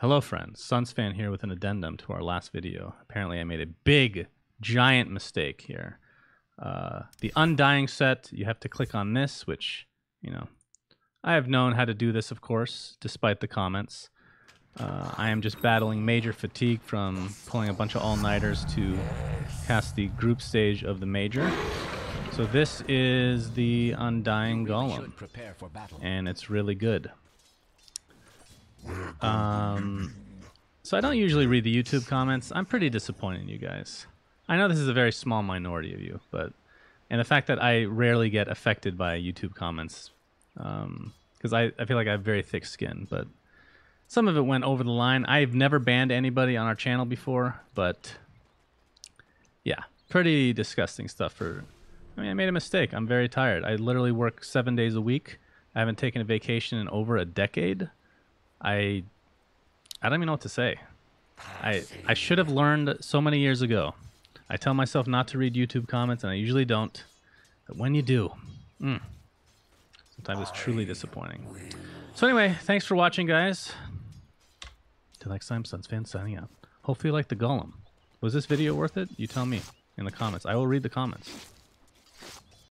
Hello, friends. Sunsfan here with an addendum to our last video. Apparently, I made a big, giant mistake here. Uh, the Undying set, you have to click on this, which, you know, I have known how to do this, of course, despite the comments. Uh, I am just battling major fatigue from pulling a bunch of all-nighters to cast the group stage of the major. So this is the Undying Golem, and it's really good. Um, so I don't usually read the YouTube comments. I'm pretty disappointed in you guys. I know this is a very small minority of you, but and the fact that I rarely get affected by YouTube comments, because um, I, I feel like I have very thick skin, but some of it went over the line. I've never banned anybody on our channel before, but yeah, pretty disgusting stuff for I mean, I made a mistake. I'm very tired. I literally work seven days a week. I haven't taken a vacation in over a decade. I I don't even know what to say. I I should have learned so many years ago. I tell myself not to read YouTube comments, and I usually don't. But when you do, mm, sometimes it's truly disappointing. So anyway, thanks for watching, guys. Till next time, Suns Sunsfan signing out. Hopefully you like the golem. Was this video worth it? You tell me in the comments. I will read the comments.